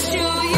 show you